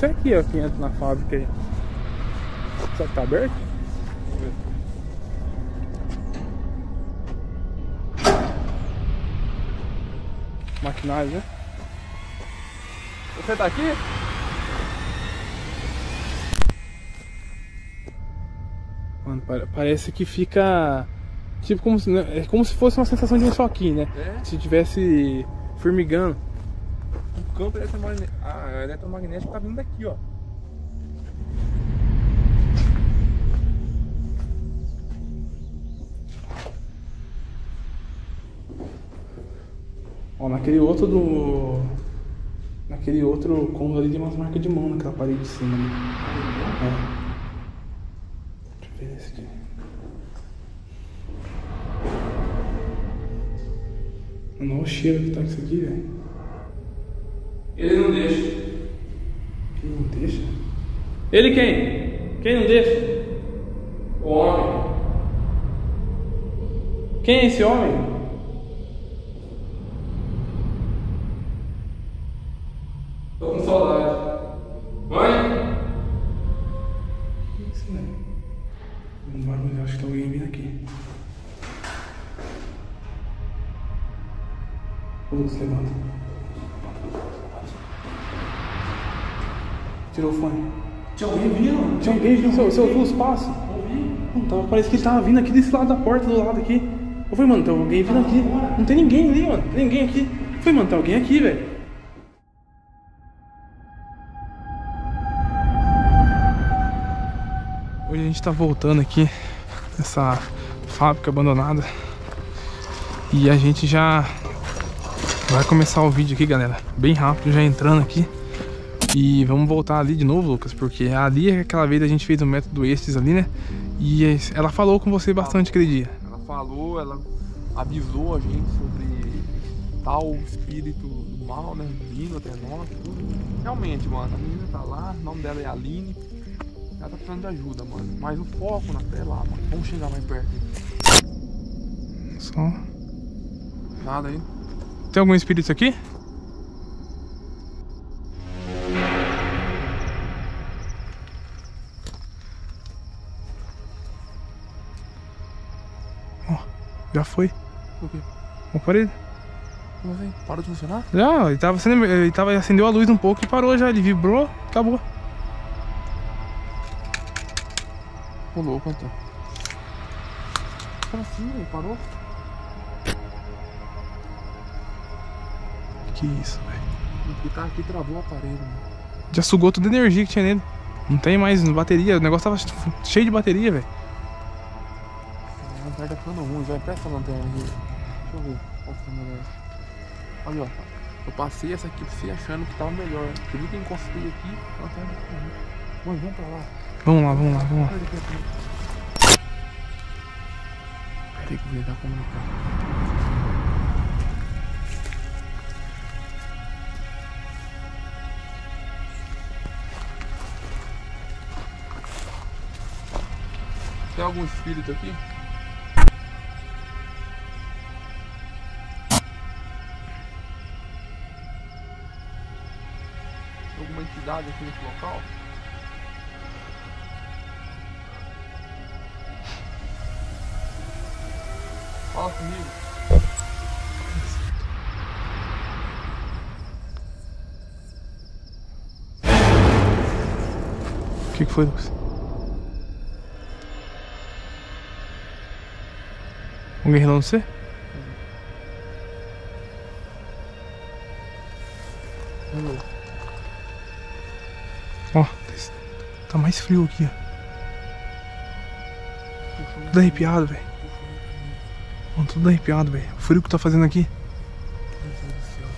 o portão esse aqui, ó, que entra na fábrica aí. Será que tá aberto? Maquinário, né? Você tá aqui? Mano, pa- parece que fica. Tipo, como se, né, é como se fosse uma sensação de um choque, né? É. Se tivesse formigando. Campo eletromagnético. A eletromagnética tá vindo daqui, ó. Ó, naquele outro do. Naquele outro cômodo ali tem umas marcas de mão naquela parede de cima ali. É. Deixa eu ver esse aqui. Olha o cheiro que tá isso aqui, velho. Ele não deixa. Quem não deixa? Ele quem? Quem não deixa? O homem. Quem é esse homem? Alguém você ouviu os passos? Ouvi. Não, tava, parece que ele tava vindo aqui desse lado da porta, do lado aqui. Eu falei, mano, tem alguém vindo aqui. Não tem ninguém ali, mano. Tem ninguém aqui. Eu falei, mano, tem alguém aqui, velho. Hoje a gente tá voltando aqui nessa fábrica abandonada. E a gente já vai começar o vídeo aqui, galera. Bem rápido, já entrando aqui. E vamos voltar ali de novo, Lucas, porque ali é aquela vez a gente fez o método estes ali, né? E ela falou com você bastante aquele dia. Ela falou, ela avisou a gente sobre tal espírito do mal, né? Vindo até nós, tudo. Realmente, mano, a menina tá lá, o nome dela é Aline. Ela tá precisando de ajuda, mano. Mas o foco na é lá, mano. Vamos chegar mais perto. Só. Nada aí. Tem algum espírito aqui? Já foi. O quê? O aparelho. Como assim? Parou de funcionar? Já, ele tava, acendendo, ele tava acendeu a luz um pouco e parou já. Ele vibrou, acabou. Ô louco, então. Como assim, velho? Parou? Que isso, velho. E tá aqui travou o aparelho, mano. Já sugou toda a energia que tinha nele. Não tem mais bateria. O negócio tava cheio de bateria, velho. A lanterna tá ficando ruim, já presta a lanterna aqui. Deixa eu ver qual que tá melhor. Olha, ó. Eu passei essa aqui pra você achando que tava melhor. Viu que encostei aqui, a lanterna ficou ruim. Mãe, vamos pra lá. Vamos lá, vamos lá, vamos lá. Olha aqui, aqui. Pera aí que vou tentar comunicar. Tem algum espírito aqui? Alguma entidade aqui nesse local? Fala comigo. O que, foi, Lucas? Alguém relando você? Ó, tá mais frio aqui, ó. Tudo arrepiado, velho. Tudo arrepiado, velho. O frio que tá fazendo aqui. Meu Deus do céu.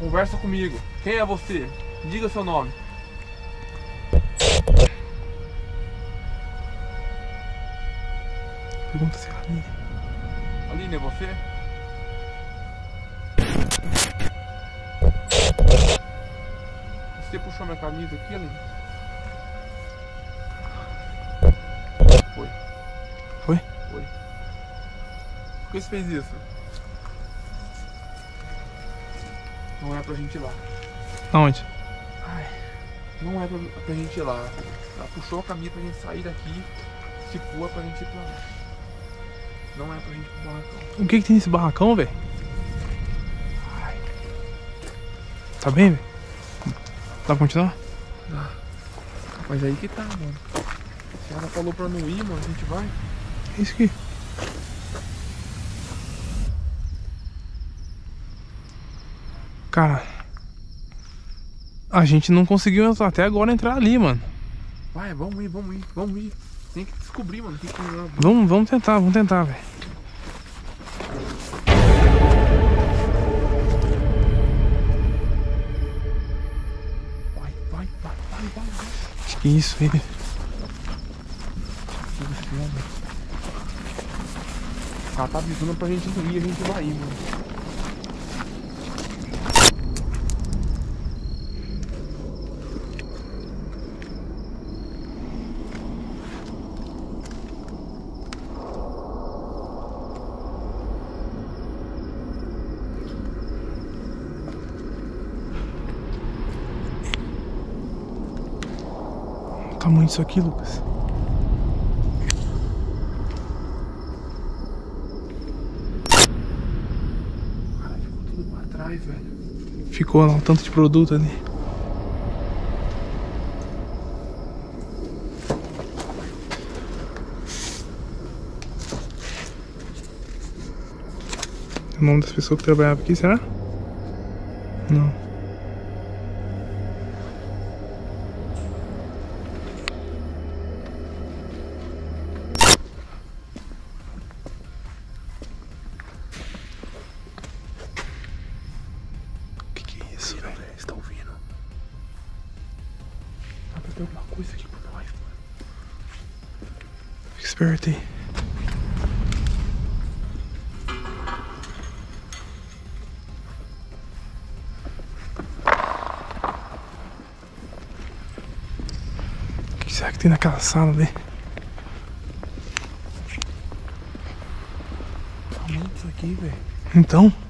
Conversa comigo. Quem é você? Diga seu nome. Pergunta se é a Aline. Aline, é você? Você puxou minha camisa aqui, Aline? Foi. Foi? Foi. Por que você fez isso? Não é pra gente ir lá. Aonde? Ai, não é pra, pra gente ir lá. Ela puxou o caminho pra gente sair daqui. Se for pra gente ir pra lá. Não é pra gente ir pro barracão. O que que tem nesse barracão, velho? Ai, Tá bem, velho? Pra continuar? dá. Mas aí que tá, mano. Se ela falou pra não ir, mano, a gente vai. É isso aqui. Cara, a gente não conseguiu até agora entrar ali, mano. Vai, vamos ir, vamos ir, vamos ir. Tem que descobrir, mano. Tem que Vamos, vamos tentar, vamos tentar, velho. Que isso aí. Tudo tá avisando pra gente ir, a gente vai ir, mano. Tamanho disso aqui, Lucas. Cara, ficou tudo trás, velho. Ficou lá um tanto de produto ali. O nome das pessoas que trabalhavam aqui, será? Não. Aí. O que será que tem naquela sala ali? Tamanho disso aqui, velho. Então.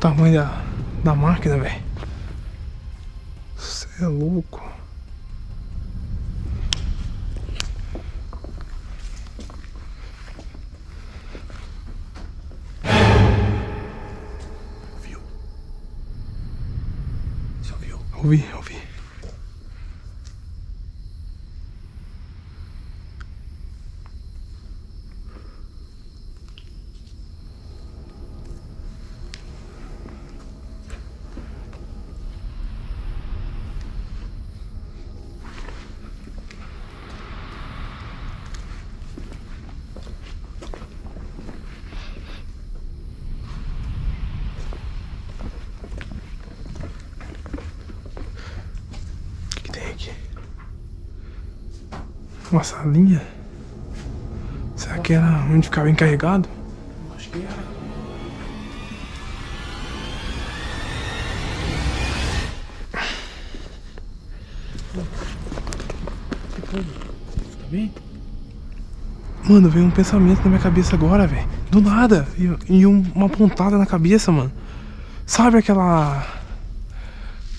Tamanho da, da máquina, velho. Você é louco. Viu? Você ouviu? Ouvi, ouvi. Aqui? Uma salinha? Será que era onde ficava encarregado? Acho que era. Tá bem? Mano, veio um pensamento na minha cabeça agora, velho. Do nada. E, e um- uma pontada na cabeça, mano. Sabe aquela.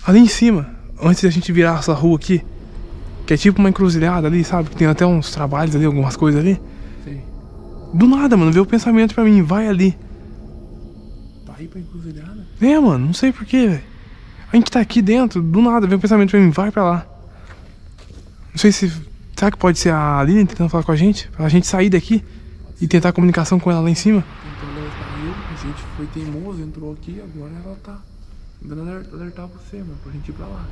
Ali em cima, antes da gente virar essa rua aqui. Que é tipo uma encruzilhada ali, sabe? Que tem até uns trabalhos ali, algumas coisas ali. Sei. Do nada, mano, veio o pensamento pra mim, vai ali. Tá aí pra encruzilhada? É, mano, não sei porquê, velho. A gente tá aqui dentro, do nada, veio o pensamento pra mim, vai pra lá. Não sei se. Será que pode ser a Aline tentando falar com a gente? Pra gente sair daqui e tentar comunicação com ela lá em cima? Tentou alertar eu, a gente foi teimoso, entrou aqui, agora ela tá aler- alertar você, mano, pra gente ir pra lá.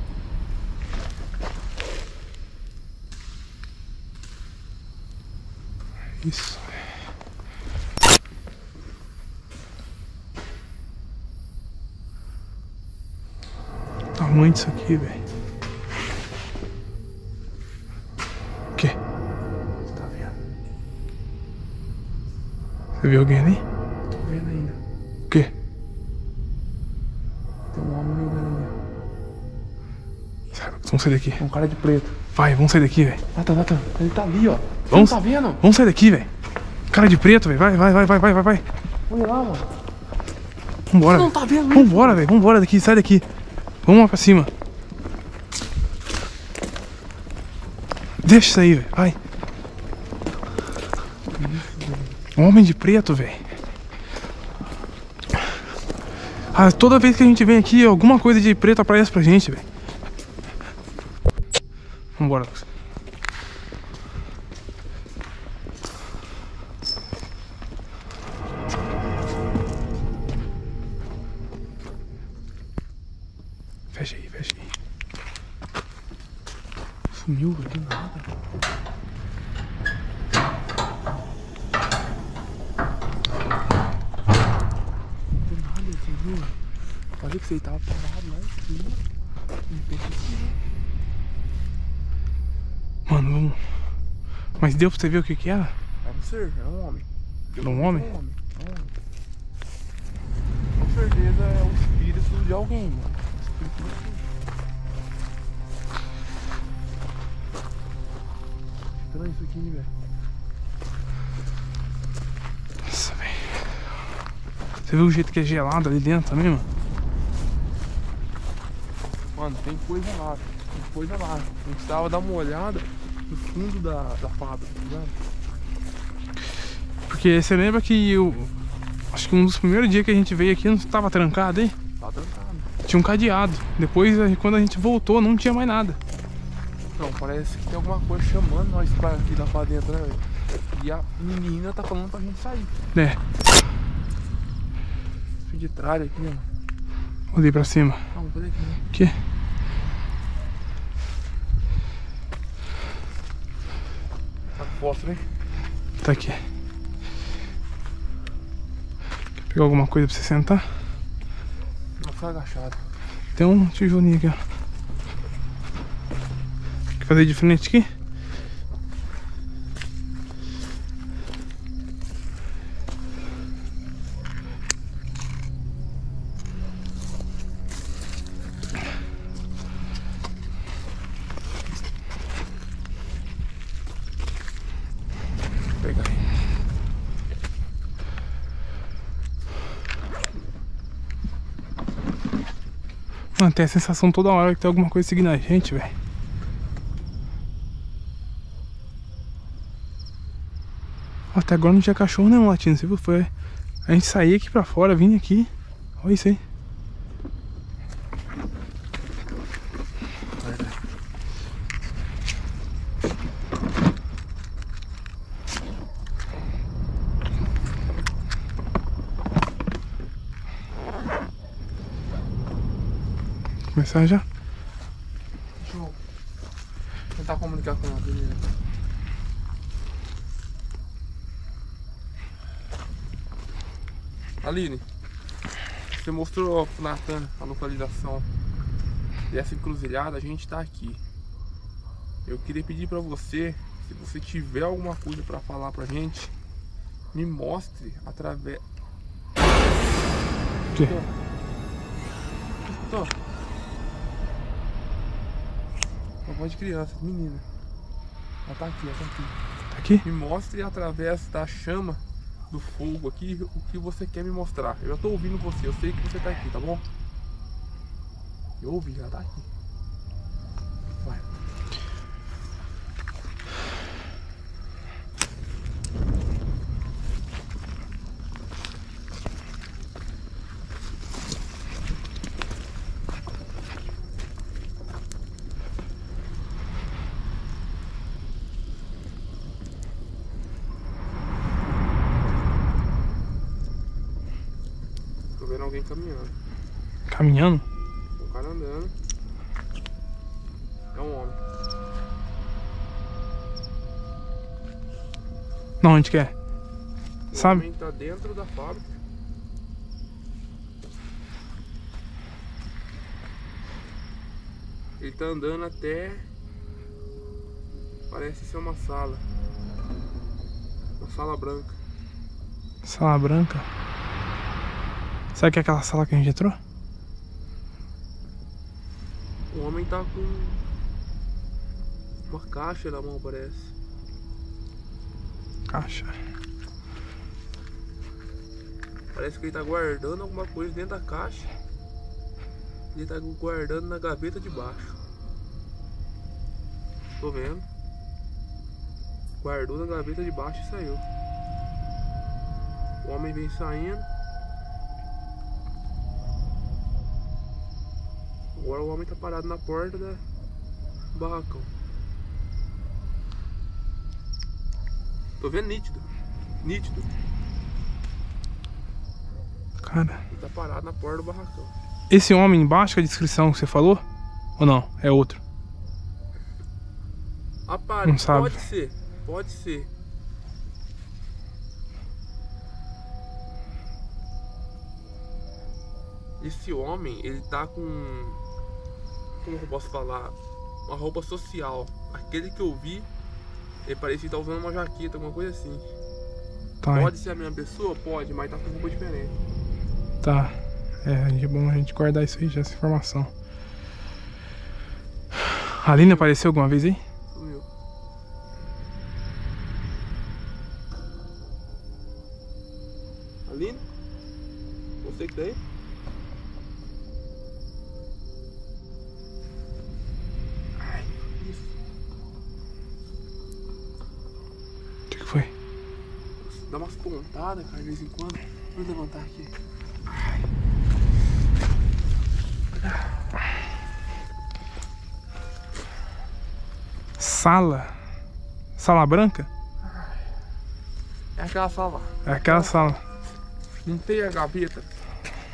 Isso. O tamanho disso aqui, velho. O quê? Você tá vendo? Você viu alguém ali? Vamos sair daqui. Um cara de preto. Vai, vamos sair daqui, velho. Natan, Natan, ele tá ali, ó. Você Vamos? não tá vendo? Vamos sair daqui, velho. Cara de preto, velho. Vai, vai, vai, vai, vai, vai, vai. Olha lá, mano. Vambora. Você não tá vendo? Vambora, velho. Vambora daqui, sai daqui. Vamos lá pra cima. Deixa isso aí, velho. Vai. Um homem de preto, velho. Ah, toda vez que a gente vem aqui, alguma coisa de preto aparece pra gente, velho. Vambora. Fecha aí, fecha aí. Sumiu, velho, nada. Olha que você tava parado lá em cima. De repente. Mano, vamos. Mas deu pra você ver o que que era? Era um ser, era um homem. Era um homem? Era um homem. era um homem. Com certeza é o espírito de alguém, mano. O espírito de alguém. Estranho isso aqui, hein, velho. Nossa, velho. Você viu o jeito que é gelado ali dentro também, mano? Mano, tem coisa lá, tem coisa lá. A gente tava dando uma olhada fundo da, da fábrica, tá ligado? Porque você lembra que eu. Acho que um dos primeiros dias que a gente veio aqui não estava trancado aí? Tá trancado. Tinha um cadeado. Depois, quando a gente voltou, não tinha mais nada. Não, parece que tem alguma coisa chamando nós pra aqui lá pra dentro, né, velho? E a menina tá falando pra gente sair. É, Fio de tralha aqui, mano. olhei pra cima. Não, aqui, né? Que? Tá com fósforo, hein? Tá aqui. Quer pegar alguma coisa pra você sentar? Não fica agachado. Tem um tijolinho aqui, ó. Quer fazer de frente aqui? Mano, tem a sensação toda hora que tem alguma coisa seguindo a gente, velho. Até agora não tinha cachorro nenhum latindo, você viu? Foi a gente sair aqui pra fora, vir aqui. Olha isso aí. Começar já? Deixa eu tentar comunicar com ela, beleza? Aline, você mostrou pro Nathan a localização dessa encruzilhada, a gente tá aqui. Eu queria pedir pra você, se você tiver alguma coisa pra falar pra gente, me mostre através. O quê? Tô. Uma de criança, menina. Ela tá aqui, ela tá aqui. Tá aqui? Me mostre através da chama do fogo aqui o que você quer me mostrar. Eu já tô ouvindo você, eu sei que você tá aqui, tá bom? Eu ouvi, ela tá aqui. Vai. Tô vendo alguém caminhando. Caminhando? Um cara andando. É um homem. Não, onde que é? O Sabe? homem tá dentro da fábrica. Ele tá andando até. Parece ser uma sala. Uma sala branca. Sala branca. Sabe que é aquela sala que a gente entrou? homem tá com uma caixa na mão, parece. Caixa. Parece que ele tá guardando alguma coisa dentro da caixa. Ele tá guardando na gaveta de baixo. Tô vendo. Guardou na gaveta de baixo e saiu. O homem vem saindo. Agora o homem tá parado na porta da do barracão. Tô vendo nítido. Nítido. Cara. Ele tá parado na porta do barracão. Esse homem embaixo, que a descrição que você falou? Ou não? É outro? Rapaz, Não sabe. pode ser. Pode ser. Esse homem, ele tá com. Como eu posso falar? Uma roupa social. Aquele que eu vi, ele parecia estar usando uma jaqueta, alguma coisa assim. Tá. Pode ser a mesma pessoa? Pode, mas tá com roupa diferente. Tá. É, é bom a gente guardar isso aí, já, essa informação. A Aline apareceu alguma vez aí? Sala. Sala branca? É aquela sala. É aquela sala. Não tem a gaveta.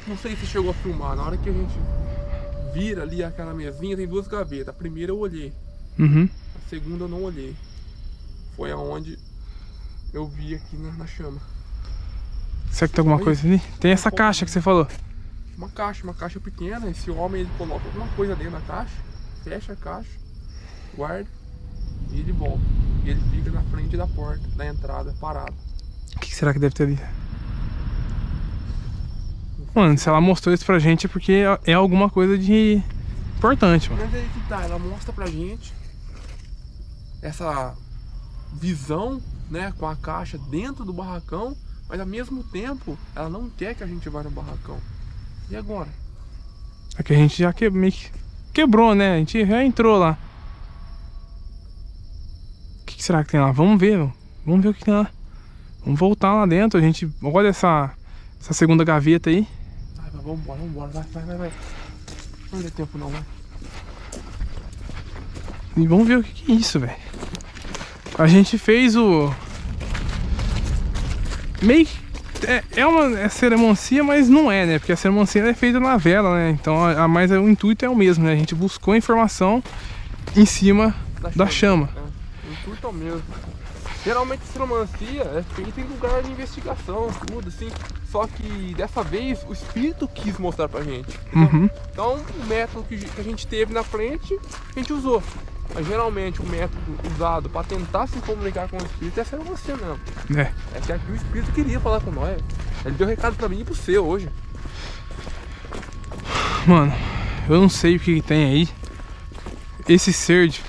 Não sei se chegou a filmar. Na hora que a gente vira ali aquela mesinha, tem duas gavetas. A primeira eu olhei. Uhum. A segunda eu não olhei. Foi aonde eu vi aqui na, na chama. Será que tem alguma Oi? coisa ali? Tem essa caixa que você falou. Uma caixa, uma caixa pequena. Esse homem ele coloca alguma coisa dentro da caixa, fecha a caixa, guarda e ele volta. E ele fica na frente da porta, da entrada, parado. O que será que deve ter ali? Mano, se ela mostrou isso pra gente é porque é- é alguma coisa de importante, mano. Mas aí que tá, ela mostra pra gente essa visão, né, com a caixa dentro do barracão, mas ao mesmo tempo ela não quer que a gente vá no barracão. E agora? É que a gente já que, meio que quebrou, né? A gente já entrou lá. Será que tem lá? Vamos ver, vamos ver o que tem lá. Vamos voltar lá dentro. A gente olha essa, essa segunda gaveta aí. Vai, vai, vambora, vambora, vai, vai, vai, vai. Não deu tempo não, vai. E vamos ver o que, é isso, velho. A gente fez o. Meio que. É, é uma é ceremonia, mas não é, né? Porque a ceremonia é feita na vela, né? Então, a, a- mas o intuito é o mesmo, né? A gente buscou informação em cima da chama. É, o mesmo. Geralmente estromancia é feita em lugar de investigação, tudo assim. Só que dessa vez o espírito quis mostrar pra gente. Uhum. Então o método que a gente teve na frente, a gente usou. Mas geralmente o método usado pra tentar se comunicar com o espírito é a estromancia mesmo. É. É que aqui o espírito queria falar com nós. Ele deu recado pra mim e pro seu hoje. Mano, eu não sei o que, que tem aí. Esse ser, de-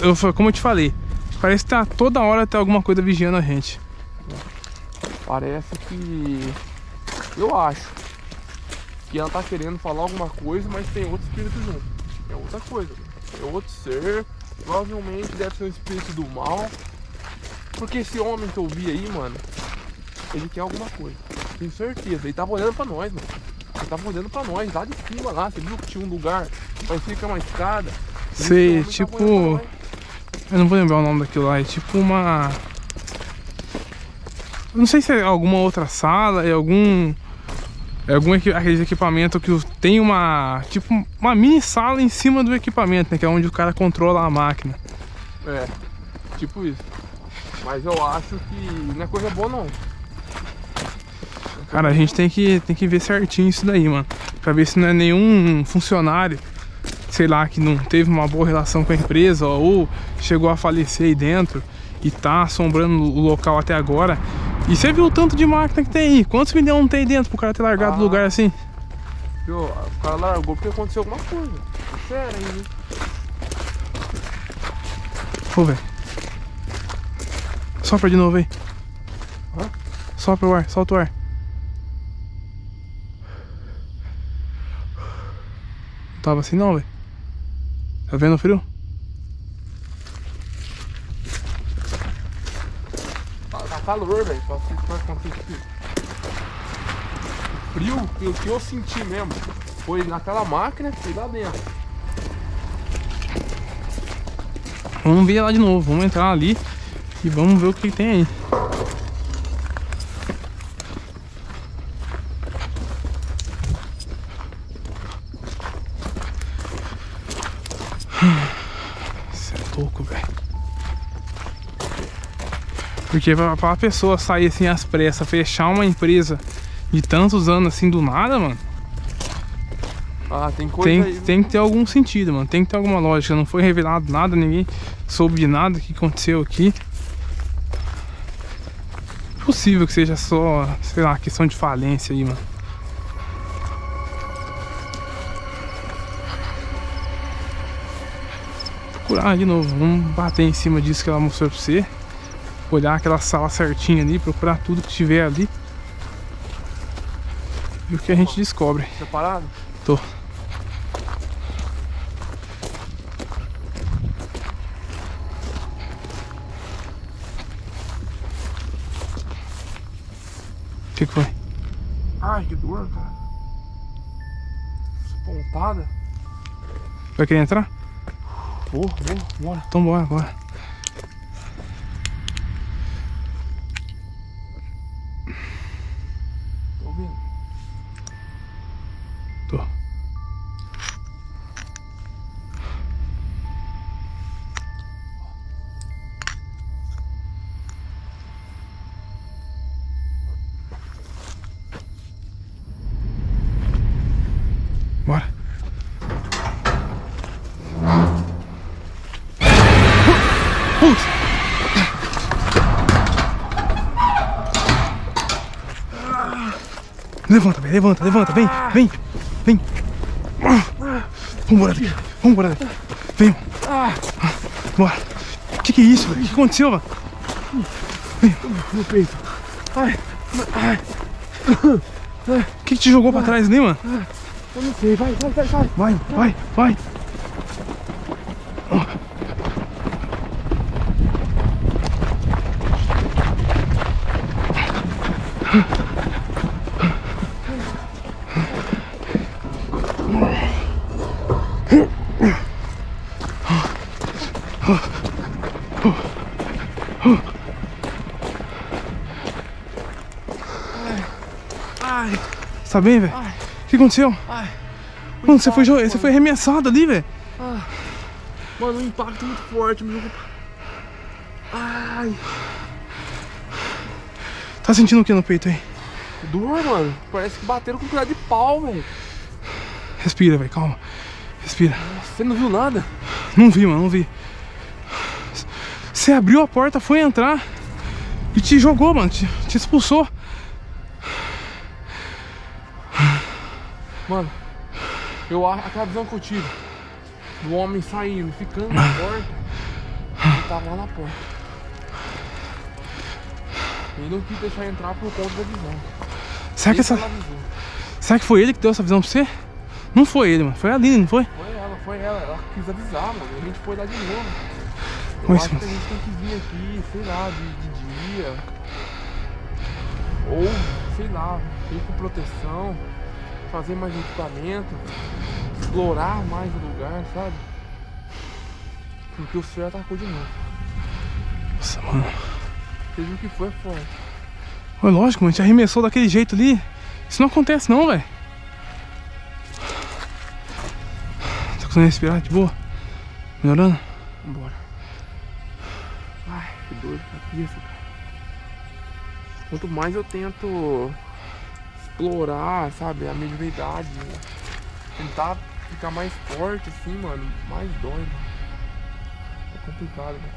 eu, como eu te falei, parece que tá toda hora tem alguma coisa vigiando a gente. Parece que. Eu acho. Que ela tá querendo falar alguma coisa, mas tem outro espírito junto. É outra coisa. É outro ser. Provavelmente deve ser um espírito do mal. Porque esse homem que eu vi aí, mano, ele quer alguma coisa. Tenho certeza. Ele tava olhando pra nós, mano. Ele tava olhando pra nós, lá de cima lá. Você viu que tinha um lugar, parecia que é uma escada. Sei, tipo-. Eu não vou lembrar o nome daquilo lá, é tipo uma. Eu não sei se é alguma outra sala, é algum. É algum aquele equipamento que tem uma. Tipo, uma mini sala em cima do equipamento, né? Que é onde o cara controla a máquina. É, tipo isso. Mas eu acho que não é coisa boa não. Cara, a gente tem que, tem que ver certinho isso daí, mano. Pra ver se não é nenhum funcionário, sei lá, que não teve uma boa relação com a empresa ou chegou a falecer aí dentro e tá assombrando o local até agora. E você viu o tanto de máquina que tem aí? Quantos milhões não tem dentro pro cara ter largado o Ah. lugar assim? O cara largou porque aconteceu alguma coisa. Sério ainda. Ô, velho. Sopra de novo aí. Hã? Sopra o ar, solta o ar. Não tava assim não, velho. Tá vendo o frio? Tá, tá calor, velho. O frio, o que eu senti mesmo, foi naquela máquina e lá dentro. Vamos ver lá de novo. Vamos entrar ali e vamos ver o que tem aí. Porque pra, pra pessoa sair assim às pressas, fechar uma empresa de tantos anos assim do nada, mano, Ah, tem coisa tem, aí. tem que ter algum sentido, mano. Tem que ter alguma lógica. Não foi revelado nada, ninguém soube de nada que aconteceu aqui. Possível que seja só, sei lá, questão de falência aí, mano. Procurar de novo, vamos bater em cima disso que ela mostrou pra você. Olhar aquela sala certinha ali, procurar tudo que tiver ali. E o que a gente descobre. Preparado? Tô. O que, que foi? Ai, que dor, cara. Pontada. Vai querer entrar? Vou, vou, bora. Então bora, bora. Levanta, velho, levanta, vem, vem, vem. Vambora daqui, vambora daqui. Vem, bora. Que que é isso, velho? O que aconteceu, mano? No peito. Ai, ai, O que que te jogou pra trás ali, mano? eu não sei. Vai, vai, vai, vai. Vai, vai, vai. Tá bem, velho? O que aconteceu? ai. Mano, você foi, impacto, você foi arremessado ali, velho. mano. Mano, um impacto muito forte. Me jogou. Ai, Tá sentindo o que no peito aí? dor, mano. Parece que bateram com um pedaço de pau, velho. Respira, velho, calma. Respira. Você não viu nada? Não vi, mano, não vi. Você abriu a porta, foi entrar e te jogou, mano. Te, te expulsou. Mano, eu acho aquela visão que eu tive do homem saindo, ficando na porta. Ele tava lá na porta. Ele não quis deixar entrar por conta da visão. Será que, essa, será que foi ele que deu essa visão pra você? Não foi ele, mano. Foi a Aline, não foi? Foi ela, foi ela. Ela quis avisar, mano. A gente foi lá de novo. Eu Mas- acho que a gente tem que vir aqui, sei lá, de, de dia. Ou, sei lá, ir com proteção, fazer mais equipamento, explorar mais o lugar, sabe? Porque o senhor atacou de novo. Nossa, mano. Seja o que foi, é forte. Foi lógico, mano. Te arremessou daquele jeito ali. Isso não acontece, não, velho. Tá conseguindo respirar de boa? Melhorando? Vambora. Ai, que dor de cabeça, cara. Quanto mais eu tento explorar, sabe, a mediunidade, né? tentar ficar mais forte assim, mano, mais dói, mano. É complicado, né?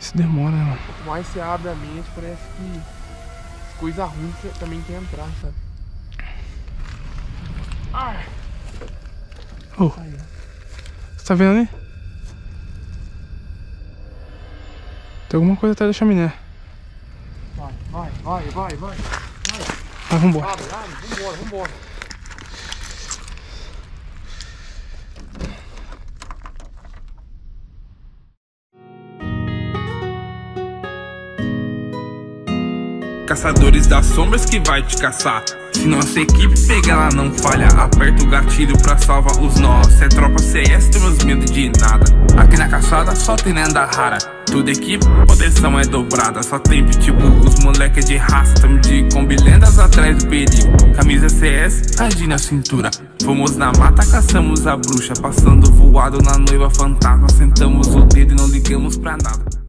Isso demora, né, mano? Quanto mais você abre a mente, parece que coisa ruim que também quer entrar, sabe? Ai, Ô, aí. tá vendo ali? Tem alguma coisa atrás da chaminé. Vai, vai, vai, vai, vai. Vai, vambora. Abre, abre, vambora, vambora. Caçadores das sombras que vai te caçar. Se nossa equipe pegar ela não falha, aperta o gatilho pra salvar os nós. É tropa CS, temos medo de nada. Aqui na caçada só tem lenda rara. Tudo equipe, proteção é dobrada. Só tem pitbull, os moleque de raça. Tamo de combi lendas atrás do perigo. Camisa CS, radinho na cintura. Fomos na mata, caçamos a bruxa. Passando voado na noiva fantasma. Sentamos o dedo e não ligamos pra nada.